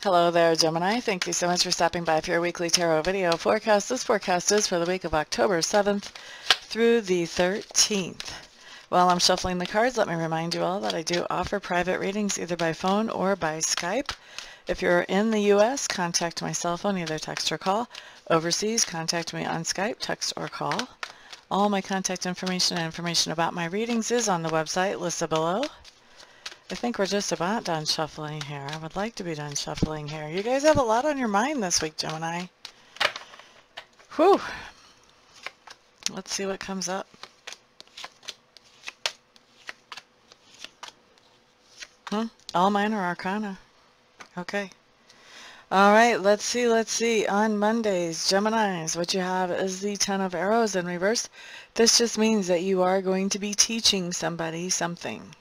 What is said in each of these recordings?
Hello there, Gemini. Thank you so much for stopping by for your weekly tarot video forecast. This forecast is for the week of October 7th through the 13th. While I'm shuffling the cards, let me remind you all that I do offer private readings either by phone or by Skype. If you're in the U.S., contact my cell phone, either text or call. Overseas, contact me on Skype, text or call. All my contact information and information about my readings is on the website listed below. I think we're just about done shuffling here. I would like to be done shuffling here. You guys have a lot on your mind this week, Gemini. Whew. Let's see what comes up. Hmm? All minor arcana. Okay. All right, let's see, let's see. On Mondays, Geminis, what you have is the Ten of Arrows in reverse. This just means that you are going to be teaching somebody something.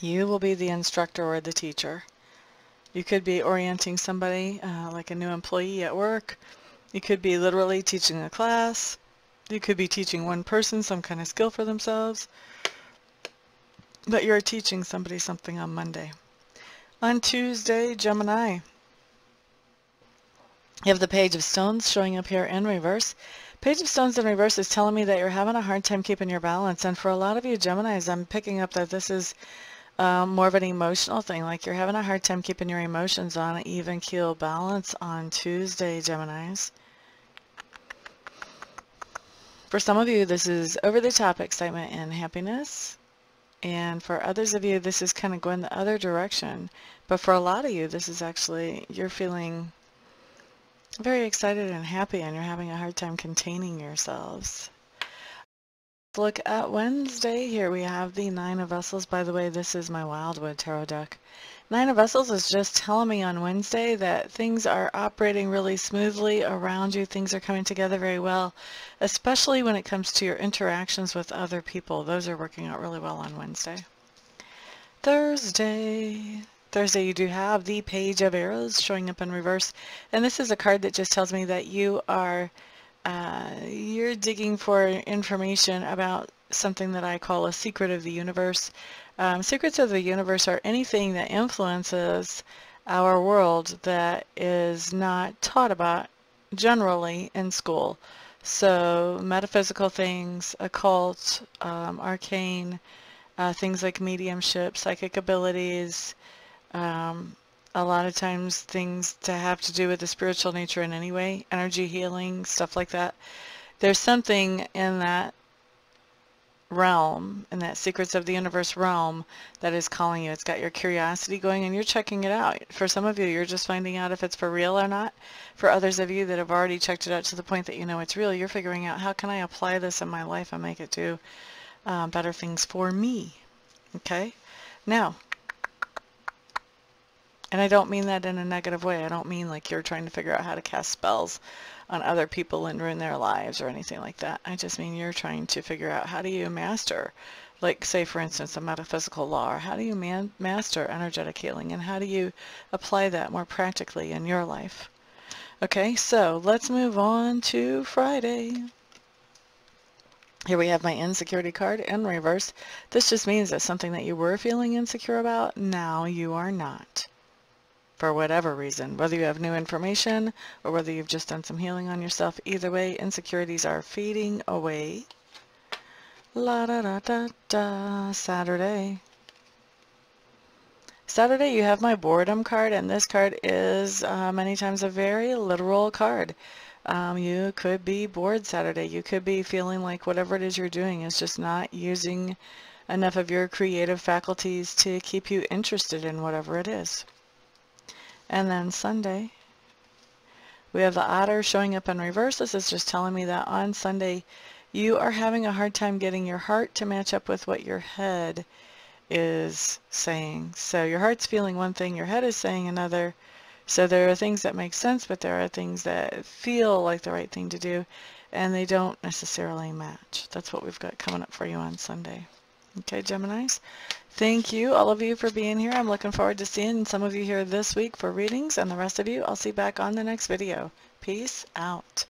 You will be the instructor or the teacher. You could be orienting somebody, uh, like a new employee at work. You could be literally teaching a class. You could be teaching one person some kind of skill for themselves. But you're teaching somebody something on Monday. On Tuesday, Gemini, you have the Page of Stones showing up here in reverse. Page of Stones in reverse is telling me that you're having a hard time keeping your balance. And for a lot of you Geminis, I'm picking up that this is um, more of an emotional thing, like you're having a hard time keeping your emotions on an even keel balance on Tuesday, Geminis. For some of you, this is over-the-top excitement and happiness. And for others of you, this is kind of going the other direction. But for a lot of you, this is actually, you're feeling very excited and happy and you're having a hard time containing yourselves look at Wednesday. Here we have the Nine of Vessels. By the way, this is my Wildwood Tarot deck. Nine of Vessels is just telling me on Wednesday that things are operating really smoothly around you. Things are coming together very well, especially when it comes to your interactions with other people. Those are working out really well on Wednesday. Thursday. Thursday you do have the Page of Arrows showing up in reverse. And this is a card that just tells me that you are uh, you're digging for information about something that I call a secret of the universe. Um, secrets of the universe are anything that influences our world that is not taught about generally in school. So metaphysical things, occult, um, arcane, uh, things like mediumship, psychic abilities, um, a lot of times things to have to do with the spiritual nature in any way, energy healing, stuff like that. There's something in that realm, in that secrets of the universe realm that is calling you. It's got your curiosity going and you're checking it out. For some of you, you're just finding out if it's for real or not. For others of you that have already checked it out to the point that you know it's real, you're figuring out how can I apply this in my life and make it do uh, better things for me. Okay? Now, and I don't mean that in a negative way. I don't mean like you're trying to figure out how to cast spells on other people and ruin their lives or anything like that. I just mean you're trying to figure out how do you master, like say for instance, a metaphysical law, or how do you master energetic healing and how do you apply that more practically in your life. Okay, so let's move on to Friday. Here we have my insecurity card in reverse. This just means that something that you were feeling insecure about, now you are not for whatever reason, whether you have new information or whether you've just done some healing on yourself. Either way, insecurities are fading away. La da da da da, Saturday. Saturday, you have my boredom card, and this card is uh, many times a very literal card. Um, you could be bored Saturday. You could be feeling like whatever it is you're doing is just not using enough of your creative faculties to keep you interested in whatever it is. And then Sunday, we have the otter showing up in reverse. This is just telling me that on Sunday, you are having a hard time getting your heart to match up with what your head is saying. So your heart's feeling one thing, your head is saying another. So there are things that make sense, but there are things that feel like the right thing to do, and they don't necessarily match. That's what we've got coming up for you on Sunday. Okay, Geminis. Thank you, all of you, for being here. I'm looking forward to seeing some of you here this week for readings, and the rest of you, I'll see back on the next video. Peace out.